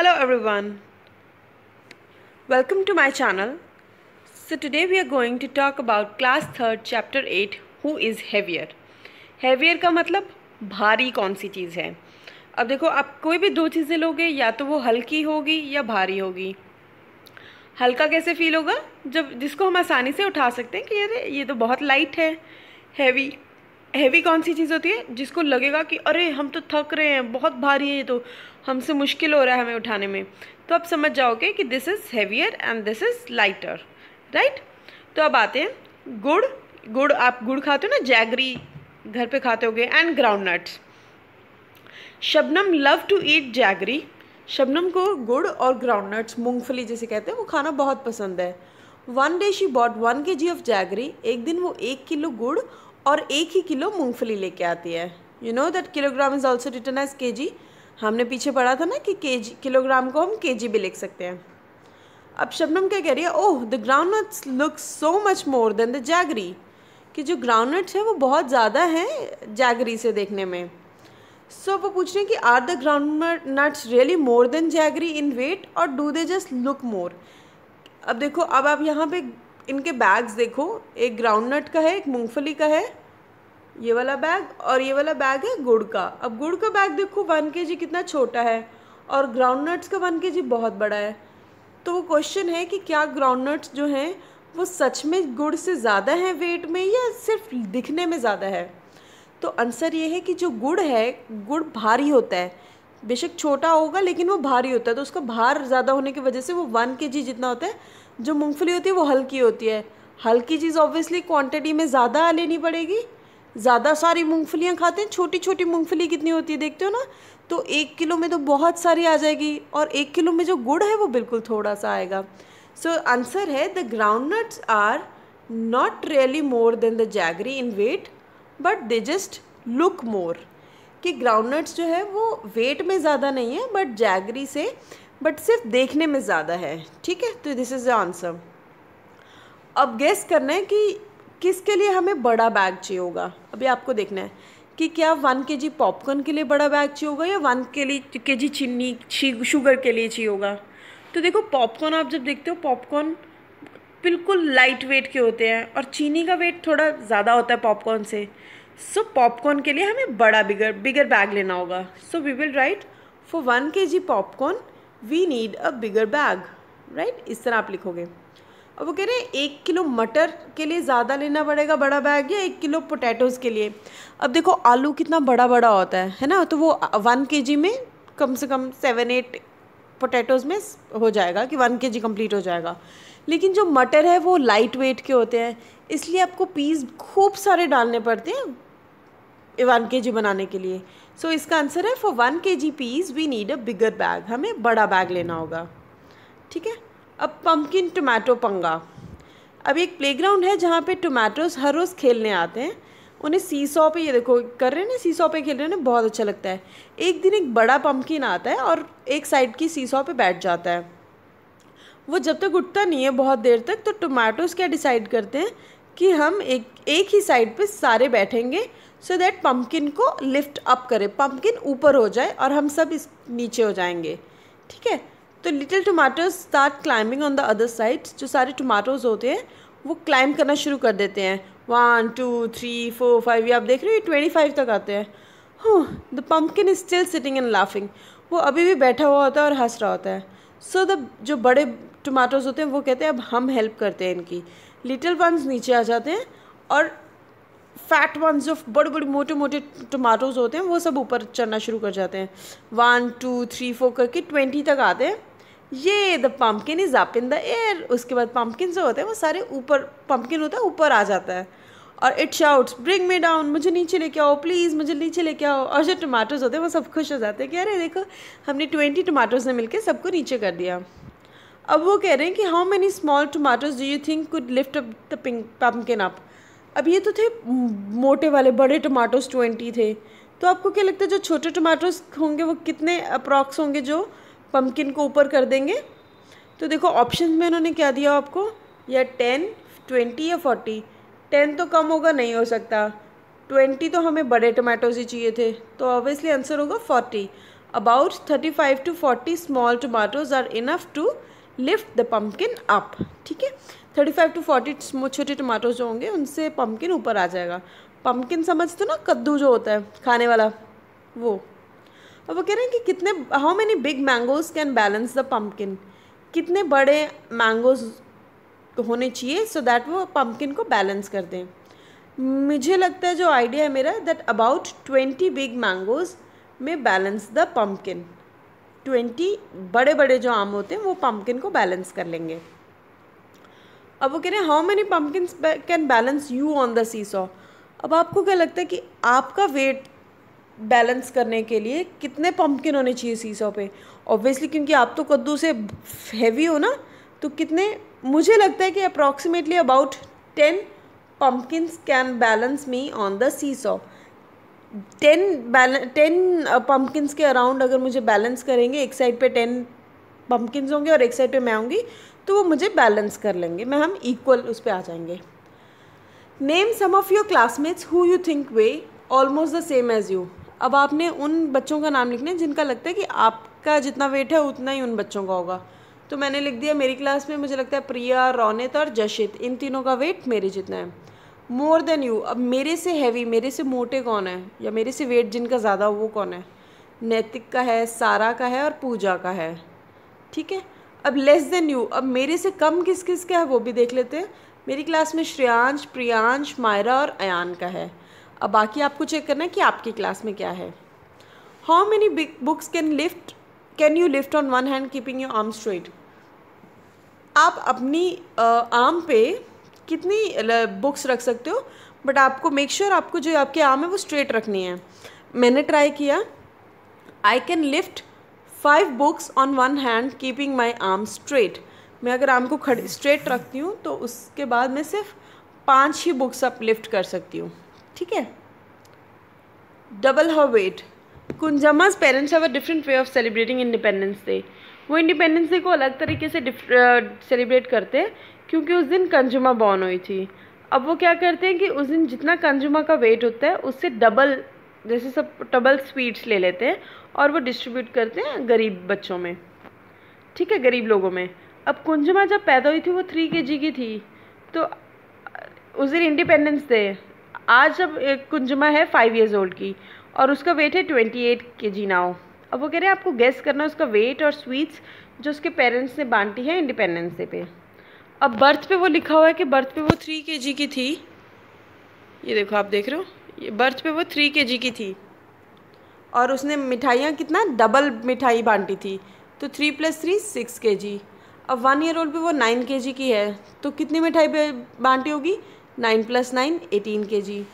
Hello everyone. Welcome to my channel. So today we are going to talk about class 3rd chapter 8 who is heavier. Heavier का मतलब भारी कौन सी चीज़ है अब देखो आप कोई भी दो चीज़ें लोगे या तो वो हल्की होगी या भारी होगी हल्का कैसे फील होगा जब जिसको हम आसानी से उठा सकते हैं कि अरे ये तो बहुत लाइट है हैवी हैवी कौन सी चीज़ होती है जिसको लगेगा कि अरे, हम तो थक रहे हैं, बहुत भारी है ये तो हमसे मुश्किल हो रहा है हमें उठाने में। तो आप समझ जाओगे कि this is heavier and this is lighter right तो अब आते हैं गुड़। गुड़ आप गुड़ खाते हो ना, जैगरी घर पे खाते होगे and ground nuts Shabnam love to eat jaggery. Shabnam को गुड़ और ग्राउंड नट्स मूँगफली जिसे कहते हैं, वो खाना बहुत पसंद है। One day she bought one K G of jaggery, एक दिन वो एक किलो गुड़ और एक ही किलो मूंगफली लेके आती है। You know that kilogram is also written as K G हमने पीछे पढ़ा था ना कि के जी किलोग्राम को हम के जी भी लिख सकते हैं। अब शबनम क्या कह रही है? ओह the ground nuts look so much more than the jaggery कि जो ग्राउंड नट्स है वो बहुत ज़्यादा हैं जैगरी से देखने में। सो so, वो पूछ रहे हैं कि are the ground nuts really more than jaggery in weight or do they just look more अब देखो अब आप यहाँ पे इनके बैग्स देखो, एक ग्राउंड नट का है, एक मूंगफली का है, ये वाला बैग और ये वाला बैग है गुड़ का। अब गुड़ का बैग देखो वन के जी कितना छोटा है, और ग्राउंड नट्स का वन के जी बहुत बड़ा है। तो वो क्वेश्चन है कि क्या ग्राउंड नट्स जो हैं, वो सच में गुड़ से ज़्यादा है वेट में या सिर्फ़ दिखने में ज़्यादा है? तो आंसर ये है कि जो गुड़ है, गुड़ भारी होता है। बेशक छोटा होगा, लेकिन वो भारी होता है तो उसका भार ज़्यादा होने की वजह से वो वन के जी जितना होता है जो मूंगफली होती है, वो हल्की होती है। हल्की चीज़ ऑब्वियसली क्वांटिटी में ज़्यादा लेनी पड़ेगी। ज़्यादा सारी मूंगफलियाँ खाते हैं छोटी छोटी मूंगफली कितनी होती है देखते हो ना? तो एक किलो में तो बहुत सारी आ जाएगी और एक किलो में जो गुड़ है, वो बिल्कुल थोड़ा सा आएगा। सो आंसर है the ground nuts are not really more than the jaggery in weight but they just look more कि ग्राउंड नट्स जो है, वो वेट में ज़्यादा नहीं है बट जैगरी से बट सिर्फ़ देखने में ज़्यादा है ठीक है? तो दिस इज़ द आंसर अब गेस करना है कि किसके लिए हमें बड़ा बैग चाहिए होगा? अभी आपको देखना है कि क्या वन के जी पॉपकॉर्न के लिए बड़ा बैग चाहिए होगा या वन के लिए के जी चीनी शुगर के लिए चाहिए होगा? तो देखो पॉपकॉर्न आप जब देखते हो पॉपकॉर्न बिल्कुल लाइट वेट के होते हैं और चीनी का वेट थोड़ा ज़्यादा होता है पॉपकॉर्न से। सो so, पॉपकॉर्न के लिए हमें बड़ा बिगर बिगर बैग लेना होगा। So we will write for one K G popcorn we need a bigger bag right इस तरह आप लिखोगे। अब वो कह रहे हैं, एक किलो मटर के लिए ज़्यादा लेना पड़ेगा बड़ा बैग या एक किलो पोटैटोज़ के लिए? अब देखो, आलू कितना बड़ा बड़ा होता है है ना? तो वो वन के जी में कम से कम सेवन एट पोटैटोज़ में हो जाएगा कि वन के जी कंप्लीट हो जाएगा। लेकिन जो मटर है, वो लाइट वेट के होते हैं, इसलिए आपको पीस खूब सारे डालने पड़ते हैं। वन के जी बनाने के लिए। सो so, इसका आंसर है for one K G piece we need a bigger bag हमें बड़ा बैग लेना होगा। ठीक है? अब पम्पकिन टोमेटो पंगा। अब एक प्लेग्राउंड है जहाँ पे टोमेटोज हर रोज़ खेलने आते हैं। उन्हें सी सौ पे ये देखो कर रहे हैं ना सी सौ पे खेल रहे हैं ना बहुत अच्छा लगता है। एक दिन एक बड़ा पम्पकिन आता है और एक साइड की सी सौ पे बैठ जाता है। वो जब तक उठता नहीं है बहुत देर तक तो टोमेटोज़ क्या डिसाइड करते हैं कि हम एक एक ही साइड पे सारे बैठेंगे सो दैट पम्पकिन को लिफ्ट अप करे। पम्पकिन ऊपर हो जाए और हम सब इस नीचे हो जाएँगे। ठीक है? तो little tomatoes start climbing on the other side जो सारे टमाटोज होते हैं वो क्लाइंब करना शुरू कर देते हैं। One two three four five ये आप देख रहे हो ये ट्वेंटी फाइव तक आते हैं। The pumpkin is still sitting and laughing वो अभी भी बैठा हुआ होता है और हंस रहा होता है। सो so, द जो बड़े टमाटोज होते हैं वो कहते हैं अब हम हेल्प करते हैं इनकी। लिटिल वंस नीचे आ जाते हैं और फैट वंस जो बड़े बड़े मोटे मोटे टमाटोज होते हैं, वो सब ऊपर चढ़ना शुरू कर जाते हैं। वन टू थ्री फोर करके ट्वेंटी तक आते हैं। ये the pumpkin is up in the air उसके बाद पम्पकिन जो होते हैं, वो सारे ऊपर पम्पकिन होता है, ऊपर आ जाता है। और it shouts bring me down मुझे नीचे लेके आओ प्लीज़ मुझे नीचे लेके आओ। और जो टमाटोज होते हैं, वो सब खुश हो जाते हैं कि, अरे, देखो, हमने ट्वेंटी टमाटोज ने मिलकर सबको नीचे कर दिया। अब वो कह रहे हैं कि how many small tomatoes do you think could lift up the pink pumpkin up अब ये तो थे मोटे वाले, बड़े टमाटोज ट्वेंटी थे। तो आपको क्या लगता है, जो छोटे टमाटोज होंगे, वो कितने अप्रॉक्स होंगे जो पम्पकिन को ऊपर कर देंगे? तो देखो ऑप्शन में उन्होंने क्या दिया आपको? या टेन ट्वेंटी या फोर्टी टेन तो कम होगा, नहीं हो सकता। ट्वेंटी तो हमें बड़े टमाटोज ही चाहिए थे। तो ऑब्वियसली आंसर होगा forty about thirty five to forty small tomatoes are enough to lift the pumpkin up ठीक है? थर्टी फाइव टू फोर्टी छोटे टमाटोज जो होंगे, उनसे पम्पकिन ऊपर आ जाएगा। पम्पकिन समझते हो ना, कद्दू जो होता है, खाने वाला, वो। अब वो कह रहे हैं कि कितने how many big mangoes can balance the pumpkin कितने बड़े मैंगोज होने चाहिए सो दैट वो पम्पकिन को बैलेंस कर दें। मुझे लगता है, जो आइडिया है मेरा that about twenty big mangoes में बैलेंस द पम्पकिन ट्वेंटी बड़े बड़े जो आम होते हैं, वो पम्पकिन को बैलेंस कर लेंगे। अब वो कह रहे हैं how many pumpkin can balance you on the seesaw अब आपको क्या लगता है कि आपका वेट बैलेंस करने के लिए कितने पम्पकिन होने चाहिए सी सॉ पे? ऑब्वियसली क्योंकि आप तो कद्दू से हैवी हो ना तो कितने, मुझे लगता है कि approximately about ten pumpkin can balance me on the seesaw ten balance ten pumpkins के अराउंड अगर मुझे बैलेंस करेंगे, एक साइड पे टेन पम्पकिन्स होंगे और एक साइड पे मैं आऊँगी तो वो मुझे बैलेंस कर लेंगे। मैं, हम इक्वल उस पर आ जाएँगे। Name some of your classmates who you think weigh almost the same as you अब आपने उन बच्चों का नाम लिखना है जिनका लगता है कि आपका जितना वेट है, उतना ही उन बच्चों का होगा। तो मैंने लिख दिया, मेरी क्लास में मुझे लगता है प्रिया, रौनित और जशित। इन तीनों का वेट मेरे जितना है। मोर देन यू अब मेरे से हैवी मेरे से मोटे कौन है? या मेरे से वेट जिनका ज़्यादा वो कौन है? नैतिक का है, सारा का है और पूजा का है। ठीक है? अब लेस देन यू अब मेरे से कम किस किस का है वो भी देख लेते हैं। मेरी क्लास में श्रेयांश, प्रियांश, मायरा और अयान का है। अब बाकी आपको चेक करना है कि आपकी क्लास में क्या है। How many big books can lift can you lift on one hand keeping your arm straight आप अपनी आर्म पे कितनी बुक्स रख सकते हो बट आपको मेक श्योर sure आपको जो आपके आर्म है वो स्ट्रेट रखनी है। मैंने ट्राई किया। I can lift five books on one hand keeping my arm straight मैं अगर आर्म को खड़े स्ट्रेट रखती हूँ तो उसके बाद मैं सिर्फ़ पाँच ही बुक्स अप लिफ्ट कर सकती हूँ। ठीक है? Double her weight कुंजमाज parents have a different way of celebrating independence day वो इंडिपेंडेंस डे को अलग तरीके से सेलिब्रेट करते हैं, क्योंकि उस दिन कंजुमा बॉर्न हुई थी। अब वो क्या करते हैं कि उस दिन जितना कंजुमा का वेट होता है, उससे डबल जैसे सब डबल स्वीट्स ले लेते हैं और वो डिस्ट्रीब्यूट करते हैं गरीब बच्चों में। ठीक है, गरीब लोगों में। अब कुंजमा जब पैदा हुई थी, वो थ्री के की थी। तो उस दिन इंडिपेंडेंस डे आज जब कुंजुमा है फाइव ईयर्स ओल्ड की और उसका वेट है ट्वेंटी एट के जी नाउ अब वो कह रहे हैं, आपको गेस करना उसका वेट और स्वीट्स जो उसके पेरेंट्स ने बांटी है इंडिपेंडेंस डे पे। अब बर्थ पे वो लिखा हुआ है कि बर्थ पे वो थ्री के की थी। ये देखो, आप देख रहे हो? बर्थ पे वो थ्री के की थी। और उसने मिठाइयाँ कितना डबल मिठाई बांटी थी। तो थ्री प्लस थ्री सिक्स के जी अब वन ईयर ओल्ड पे वो नाइन के जी की है। तो कितनी मिठाई बांटी होगी? नाइन प्लस नाइन एटीन के जी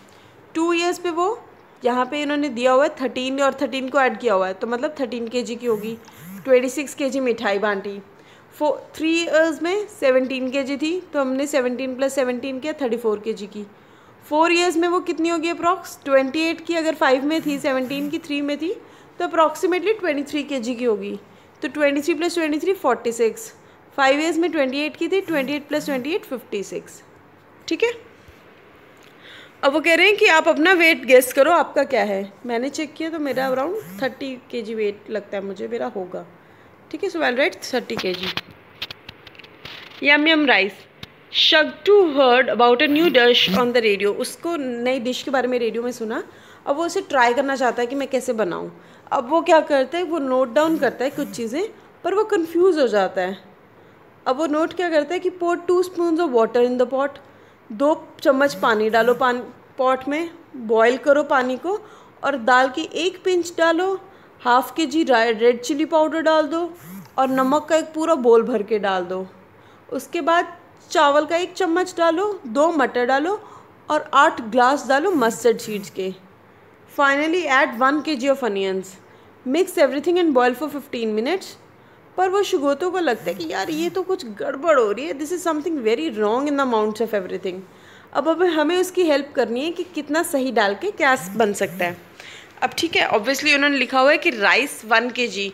टू ईयर्स पे वो यहाँ पे इन्होंने दिया हुआ है थर्टीन और थर्टीन को ऐड किया हुआ है। तो मतलब थर्टीन के की होगी। ट्वेंटी सिक्स के जी मिठाई बांटी। फो थ्री ईयर्स में सेवनटीन के जी थी। तो हमने सेवनटीन प्लस सेवनटीन किया थर्टी फोर के जी की। फोर ईयर्स में वो कितनी होगी अप्रॉक्स? ट्वेंटी एट की अगर फाइव में थी, सेवनटीन की थ्री में थी तो अप्रॉक्सीमेटली ट्वेंटी थ्री के जी की होगी। तो twenty three plus twenty three, forty six. Five years में ट्वेंटी एट की थी, twenty eight plus twenty eight, fifty six. ठीक है? अब वो कह रहे हैं कि आप अपना वेट गेस करो, आपका क्या है? मैंने चेक किया तो मेरा around thirty K G wait लगता है मुझे, मेरा होगा। ठीक है सो well right thirty K G yum yum rice शक to heard about a new dish on the radio उसको नई डिश के बारे में रेडियो में सुना। अब वो उसे ट्राई करना चाहता है कि मैं कैसे बनाऊँ। अब वो क्या करता है? वो नोट डाउन करता है कुछ चीज़ें, पर वो कन्फ्यूज़ हो जाता है। अब वो नोट क्या करता है कि put two spoon of water in the pot दो चम्मच पानी डालो पान पॉट में बॉईल करो पानी को, और दाल की एक पिंच डालो हाफ़ के जी रेड चिली पाउडर डाल दो, और नमक का एक पूरा बोल भर के डाल दो। उसके बाद चावल का एक चम्मच डालो, दो मटर डालो और आठ ग्लास डालो मस्टर्ड सीड्स के। Finally add one K G of onions mix everything and boil for fifteen minutes पर वो शुगोतों को लगता है कि यार ये तो कुछ गड़बड़ हो रही है। This is something very wrong in the amounts of everything अब अब हमें उसकी हेल्प करनी है कि कितना सही डाल के क्या बन सकता है। अब ठीक है ऑब्वियसली उन्होंने लिखा हुआ है कि rice one K G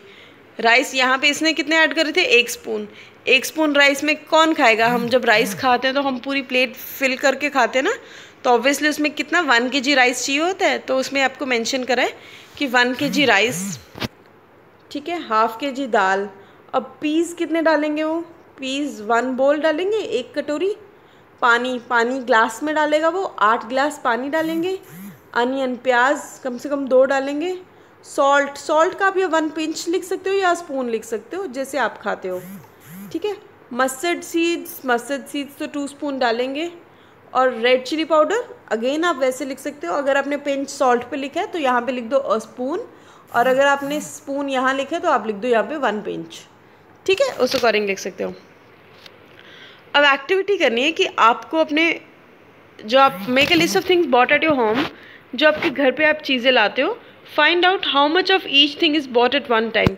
rice यहाँ पे इसने कितने ऐड करे थे? एक स्पून एक स्पून राइस में कौन खाएगा? हम जब राइस खाते हैं तो हम पूरी प्लेट फिल करके खाते हैं ना? तो ऑब्वियसली उसमें कितना वन के जी राइस चाहिए होता है? तो उसमें आपको मेंशन करा है कि वन के जी राइस ठीक है? हाफ़ के जी दाल। अब पीस कितने डालेंगे वो? पीस वन बोल डालेंगे, एक कटोरी। पानी पानी ग्लास में डालेगा वो। आठ ग्लास पानी डालेंगे। अनियन प्याज, कम से कम दो डालेंगे। सॉल्ट सॉल्ट का आप वन पिंच लिख सकते हो या स्पून लिख सकते हो, जैसे आप खाते हो। ठीक है? मस्टर्ड सीड्स मस्टर्ड सीड्स तो टू स्पून डालेंगे। और रेड चिली पाउडर अगेन आप वैसे लिख सकते हो। अगर आपने पिंच सॉल्ट पे लिखा है तो यहाँ पे लिख दो अ स्पून और अगर आपने स्पून यहाँ लिखा है तो आप लिख दो यहाँ पे वन पिंच ठीक है? उस अकॉर्डिंग लिख सकते हो। अब एक्टिविटी करनी है कि आपको अपने, जो आप make a list of things bought at your home जो आपके घर पे आप चीज़ें लाते हो find out how much of each thing is bought at one time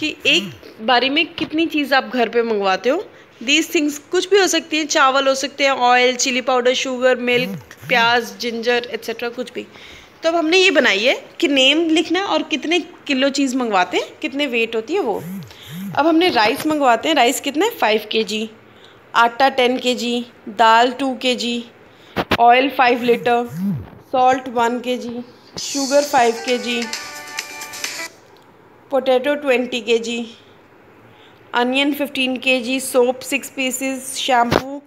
कि एक बारी में कितनी चीज़ आप घर पे मंगवाते हो? दीज थिंग्स कुछ भी हो सकती हैं, चावल हो सकते हैं oil chilli powder sugar milk प्याज जिंजर एक्सेट्रा कुछ भी। तो अब हमने ये बनाई है कि नेम लिखना और कितने किलो चीज़ मंगवाते हैं, कितने वेट होती है वो। अब हमने राइस मंगवाते हैं राइस कितने फाइव के जी आटा टेन के जी दाल two K G oil five litre salt one K G sugar five के जी पोटैटो ट्वेंटी के G onion fifteen K G soap six pieces shampoo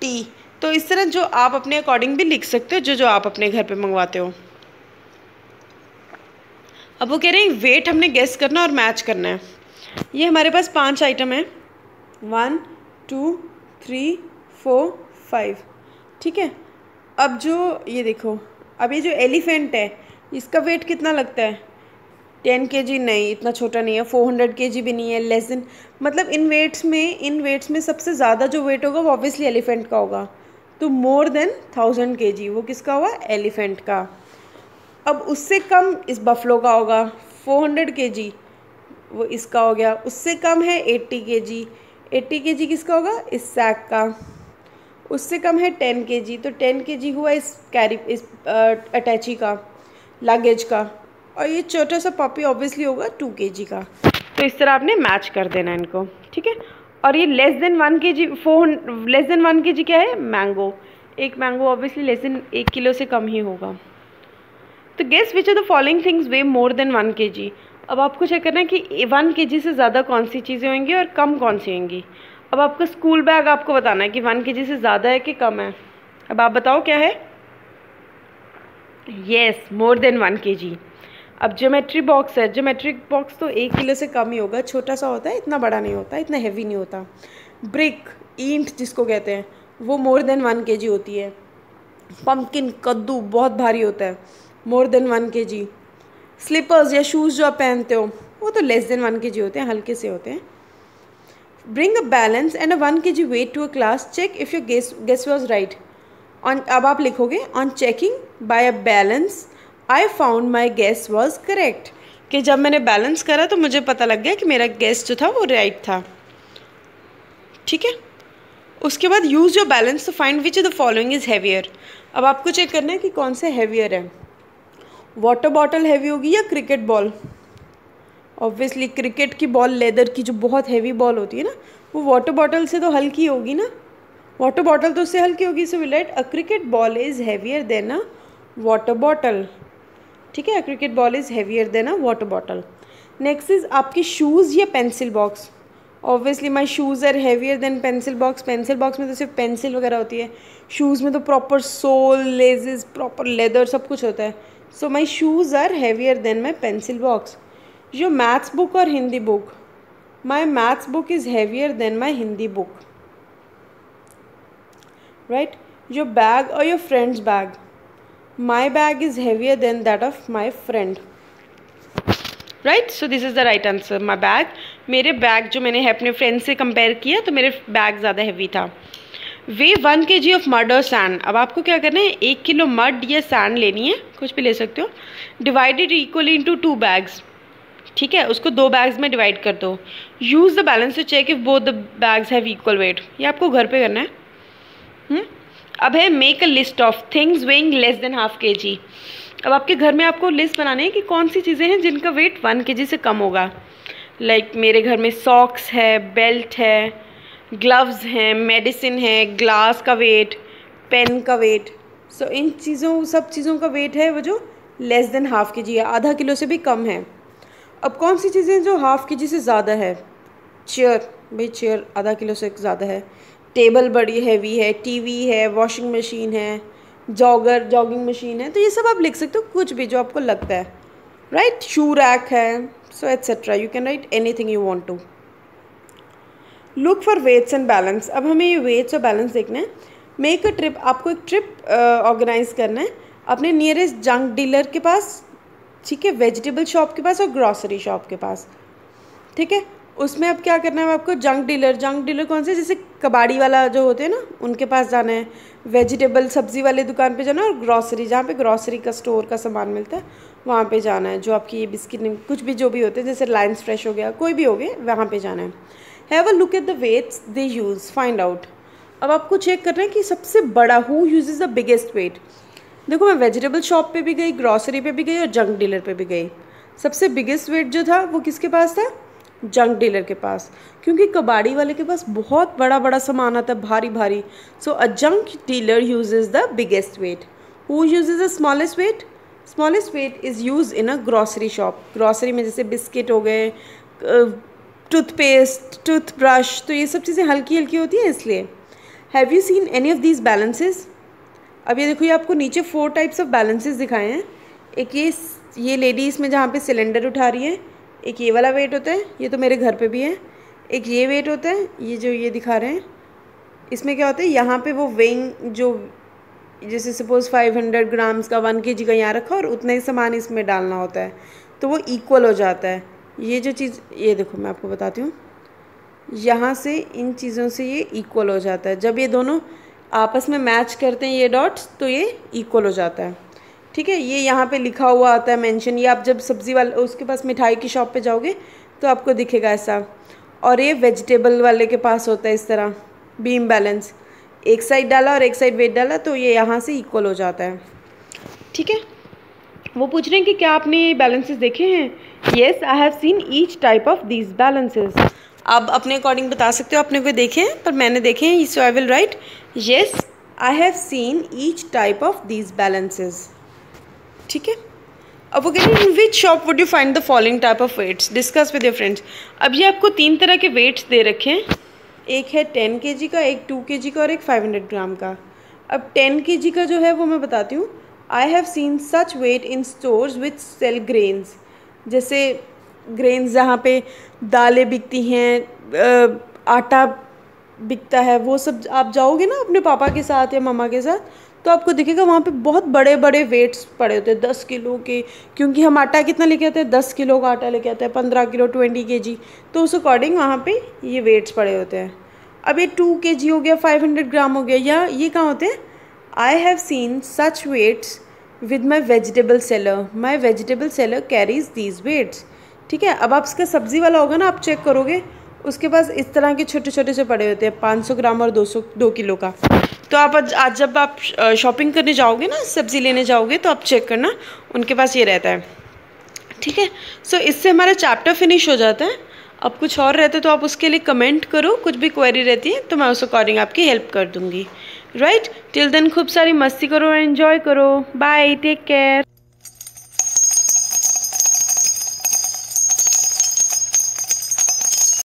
tea तो इस तरह जो आप अपने अकॉर्डिंग भी लिख सकते हो, जो जो आप अपने घर पे मंगवाते हो। अब वो कह रहे हैं वेट हमने गेस करना और मैच करना है। ये हमारे पास पाँच आइटम है। One two three four five ठीक है? अब जो, ये देखो, अब ये जो एलिफेंट है, इसका वेट कितना लगता है? टेन के जी नहीं, इतना छोटा नहीं है, फोर हंड्रेड के जी भी नहीं है लेस देन मतलब इन वेट्स में, इन वेट्स में सबसे ज़्यादा जो वेट होगा वो ऑब्वियसली एलिफेंट का होगा। तो मोर देन थाउज़ेंड के जी वो किसका हुआ एलिफेंट का। अब उससे कम इस बफलो का होगा फोर हंड्रेड के जी वो इसका हो गया। उससे कम है एट्टी के जी एट्टी के जी किसका होगा? इस सैक का। उससे कम है टेन के जी तो टेन के जी हुआ इस कैरी इस अटैची का लगेज का। और ये छोटा सा पॉपी ऑब्वियसली होगा टू के का। तो इस तरह आपने मैच कर देना इनको, ठीक है? और ये less than one K G four less than one K G क्या है? मैंगो एक मैंगो ऑब्वियसली लेस देन एक किलो से कम ही होगा। तो guess which are the following things weigh more than one K G अब आपको चेक करना है कि वन के जी से ज़्यादा कौन सी चीज़ें होंगी और कम कौन सी होंगी। अब आपका स्कूल बैग आपको बताना है कि वन के जी से ज़्यादा है कि कम है। अब आप बताओ क्या है? येस मोर देन वन के जी अब ज्योमेट्री बॉक्स है। ज्योमेट्रिक बॉक्स तो एक किलो से कम ही होगा। छोटा सा होता है, इतना बड़ा नहीं होता, इतना हैवी नहीं होता। ब्रिक ईंट जिसको कहते हैं, वो मोर देन वन के जी होती है। पम्पकिन कद्दू, बहुत भारी होता है। मोर देन वन के जी स्लीपर्स या शूज़ जो आप पहनते हो, वो तो लेस देन वन के जी होते हैं, हल्के से होते हैं। Bring a balance and a one K G weight to a class check if your guess guess was right on अब आप लिखोगे on checking by a balance I found my guess was correct कि जब मैंने balance करा तो मुझे पता लग गया कि मेरा गैस जो था वो राइट था। ठीक है? उसके बाद use your balance to find which the following is heavier अब आपको चेक करना है कि कौन से हैवियर है। वाटर बॉटल हैवी होगी या क्रिकेट बॉल ऑब्वियसली क्रिकेट की बॉल लेदर की जो बहुत हैवी बॉल होती है ना, वो वाटर बॉटल से तो हल्की होगी ना। वाटर बॉटल तो उससे हल्की होगी सो विलेट a cricket ball is heavier than a water bottle ठीक है cricket ball is heavier than a water bottle next is आपकी शूज़ या pencil box obviously my shoes are heavier than pencil box pencil box में तो सिर्फ़ pencil वगैरह होती है. शूज़ में तो proper sole laces proper leather सब कुछ होता है. So my shoes are heavier than my pencil box your maths book or Hindi book my maths book is heavier than my Hindi book right your bag or your friends bag? My bag is heavier than that of my friend. Right so this is the right answer my bag मेरे bag जो मैंने अपने friend से compare किया तो मेरे bag ज़्यादा heavy था। Weigh one K G of mud और सैंड अब आपको क्या करना है? एक किलो मड या सैंड लेनी है। कुछ भी ले सकते हो। Divided equally into two bags ठीक है? उसको दो बैग्स में डिवाइड कर दो। Use the balance to check if both the bags have equal weight ये आपको घर पे करना है। हुँ? अब है make a list of things weighing less than half K G अब आपके घर में आपको लिस्ट बनानी है कि कौन सी चीज़ें हैं जिनका वेट वन के जी से कम होगा। लाइक like, मेरे घर में सॉक्स है बेल्ट है ग्लव्स हैं मेडिसिन है ग्लास का वेट पेन का वेट सो so, इन चीज़ों सब चीज़ों का वेट है वो जो लेस देन हाफ़ के जी है आधा किलो से भी कम है। अब कौन सी चीज़ें जो हाफ़ के जी से ज़्यादा है? चेयर भाई चेयर आधा किलो से ज़्यादा है। टेबल बड़ी हैवी है टीवी है वॉशिंग मशीन है जॉगर जॉगिंग मशीन है तो ये सब आप लिख सकते हो कुछ भी जो आपको लगता है। राइट शू रैक है so etcetera you can write anything you want to look for weights and balance अब हमें ये वेट्स और बैलेंस देखना है। मेक अ ट्रिप आपको एक ट्रिप ऑर्गेनाइज uh, करना है। अपने नियरेस्ट जंक डीलर के पास ठीक है वेजिटेबल शॉप के पास और ग्रॉसरी शॉप के पास। ठीक है? उसमें अब क्या करना है आपको जंक डीलर जंक डीलर कौन से, जैसे कबाड़ी वाला जो होते हैं ना, उनके पास जाना है। वेजिटेबल सब्ज़ी वाले दुकान पे जाना है और ग्रॉसरी जहाँ पे ग्रॉसरी का स्टोर का सामान मिलता है, वहाँ पे जाना है। जो आपकी ये बिस्किट कुछ भी जो भी होते हैं, जैसे लाइन्स फ्रेश हो गया, कोई भी हो गए वहाँ पर जाना है। Have a look at the weights they use find out अब आपको चेक करना है कि सबसे बड़ा who use the biggest weight देखो, मैं वेजिटेबल शॉप पे भी गई ग्रॉसरी पे भी गई और जंक डीलर पे भी गई। सबसे बिगेस्ट वेट जो था, वो किसके पास था? जंक डीलर के पास, क्योंकि कबाड़ी वाले के पास बहुत बड़ा बड़ा सामान आता है भारी भारी so a junk dealer uses the biggest weight who uses the smallest weight smallest weight is use in a grocery shop grocery में जैसे बिस्किट हो गए टूथपेस्ट टूथब्रश तो ये सब चीज़ें हल्की हल्की होती हैं इसलिए। Have you seen any of these balances अब ये देखो, ये आपको नीचे फोर टाइप्स ऑफ़ बैलेंसेज दिखाए हैं। एक ये ये लेडी इसमें जहाँ पे सिलेंडर उठा रही है एक ये वाला वेट होता है, ये तो मेरे घर पे भी है। एक ये वेट होता है, ये जो ये दिखा रहे हैं, इसमें क्या होता है, यहाँ पे वो वेइंग जो, जैसे सपोज़ 500 ग्राम्स का वन के का यहाँ रखा और उतना ही सामान इसमें डालना होता है तो वो इक्वल हो जाता है। ये जो चीज़, ये देखो मैं आपको बताती हूँ, यहाँ से इन चीज़ों से ये इक्वल हो जाता है। जब ये दोनों आपस में मैच करते हैं ये डॉट्स तो ये इक्वल हो जाता है। ठीक है, ये यहाँ पे लिखा हुआ आता है मेंशन ये आप जब सब्ज़ी वाले, उसके पास मिठाई की शॉप पे जाओगे तो आपको दिखेगा ऐसा। और ये वेजिटेबल वाले के पास होता है इस तरह बीम बैलेंस एक साइड डाला और एक साइड वेट डाला तो ये यहाँ से इक्वल हो जाता है। ठीक है? वो पूछ रहे हैं कि क्या आपने ये बैलेंसेस देखे हैं? Yes I have seen each type of these balances आप अपने अकॉर्डिंग बता सकते हो, आपने कोई देखे हैं? पर मैंने देखे हैं so I will write yes I have seen each type of these balances ठीक है? अब वो कहते हैं in which shop would you find the following type of weights discuss with your friends अब ये आपको तीन तरह के वेट्स दे रखे हैं। एक है टेन के जी का, एक टू के जी का और एक फाइव हंड्रेड ग्राम का। अब टेन के जी का जो है वो मैं बताती हूँ। I have seen such weight in stores with sell grains जैसे ग्रेन्स जहाँ पे दालें बिकती हैं आटा बिकता है, वो सब आप जाओगे ना अपने पापा के साथ या मम्मा के साथ तो आपको दिखेगा वहाँ पे बहुत बड़े बड़े वेट्स पड़े होते हैं, दस किलो के, क्योंकि हम आटा कितना लेके आते हैं? दस किलो का आटा लेके आते हैं, पंद्रह किलो, ट्वेंटी के जी तो उस अकॉर्डिंग वहाँ पे ये वेट्स पड़े होते हैं। अब ये टू के जी हो गया फाइव हंड्रेड ग्राम हो गया, या ये कहाँ होते हैं? I have seen such weights with my vegetable seller my vegetable seller carries these weights ठीक है? अब आप इसका सब्ज़ी वाला होगा ना, आप चेक करोगे, उसके पास इस तरह के छोटे छोटे से पड़े होते हैं, पाँच सौ ग्राम और दो सौ, दो किलो का। तो आप आज जब आप शॉपिंग करने जाओगे ना, सब्ज़ी लेने जाओगे तो आप चेक करना, उनके पास ये रहता है। ठीक है? सो इससे हमारा चैप्टर फिनिश हो जाता है। अब कुछ और रहते तो आप उसके लिए कमेंट करो। कुछ भी क्वेरी रहती है तो मैं उस अकॉर्डिंग आपकी हेल्प कर दूँगी। राइट टिल देन खूब सारी मस्ती करो एंजॉय करो। Bye take care